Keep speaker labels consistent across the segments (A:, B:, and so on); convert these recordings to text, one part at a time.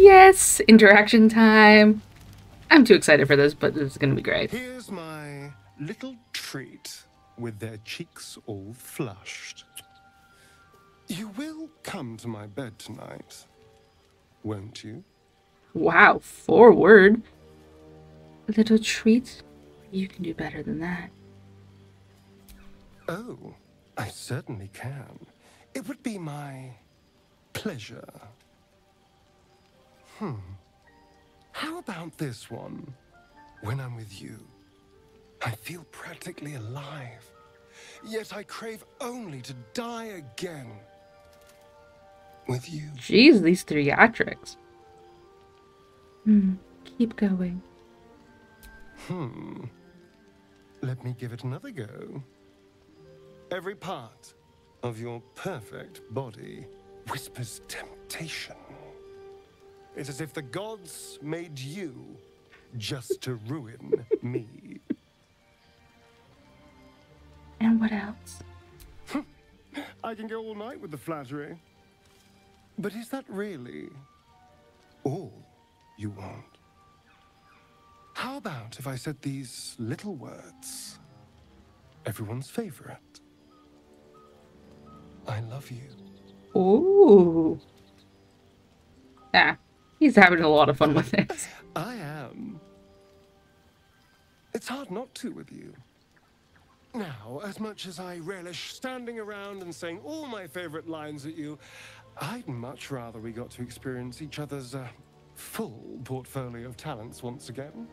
A: Yes, interaction time. I'm too excited for this, but this is gonna be great.
B: Here's my little treat with their cheeks all flushed. You will come to my bed tonight, won't you?
A: Wow, forward. Little treat. You can do better than that.
B: Oh, I certainly can. It would be my pleasure. Hmm. How about this one? When I'm with you, I feel practically alive. Yet I crave only to die again. With you.
A: Jeez, these theatrics. Hmm, keep going.
B: Hmm. Let me give it another go. Every part of your perfect body whispers temptation. It's as if the gods made you just to ruin me.
A: And what else?
B: I can go all night with the flattery. But is that really all you want? How about if I said these little words? Everyone's favorite. I love you.
A: Ooh. Yeah, he's having a lot of fun with this.
B: I am. It's hard not to with you. Now, as much as I relish standing around and saying all my favorite lines at you, I'd much rather we got to experience each other's uh, full portfolio of talents once again.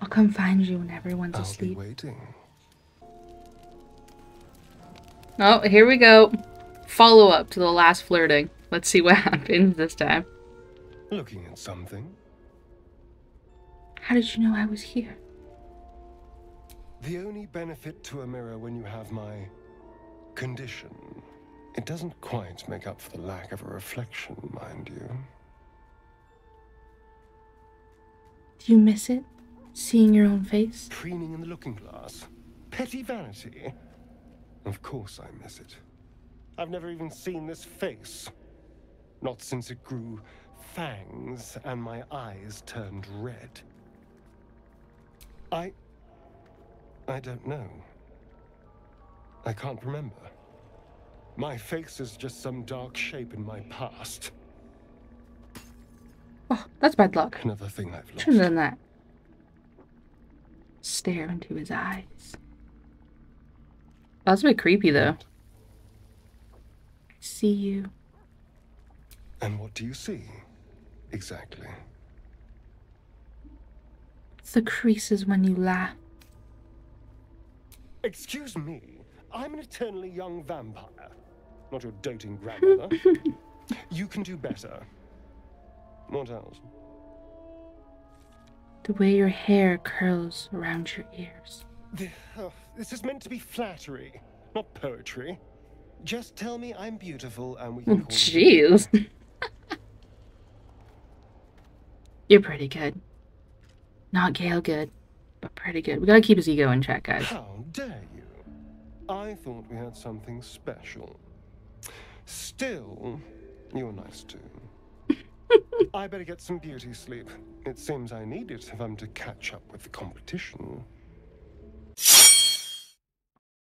A: I'll come find you when everyone's
B: I'll
A: asleep.
B: be waiting.
A: Oh, here we go. Follow up to the last flirting. Let's see what happens this time.
B: Looking at something.
A: How did you know I was here?
B: The only benefit to a mirror when you have my condition, it doesn't quite make up for the lack of a reflection, mind you.
A: Do you miss it? Seeing your own face?
B: Preening in the looking glass. Petty vanity. Of course I miss it. I've never even seen this face. Not since it grew fangs and my eyes turned red. I... I don't know. I can't remember. My face is just some dark shape in my past.
A: Oh, that's bad luck.
B: Another thing I've lost.
A: Shouldn't have done that. Stare into his eyes. That's a bit creepy though. I see you.
B: And what do you see? Exactly.
A: The creases when you laugh.
B: Excuse me, I'm an eternally young vampire, not your doting grandmother. you can do better. What else?
A: The way your hair curls around your ears.
B: The- oh, this is meant to be flattery, not poetry. Just tell me I'm beautiful and we can oh, it
A: Jeez. You're pretty good. Not Gale good, but pretty good. We gotta keep his ego in check, guys.
B: How dare you? I thought we had something special. Still, you're nice too. I better get some beauty sleep. It seems I need it if I'm to catch up with the competition.